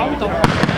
auto.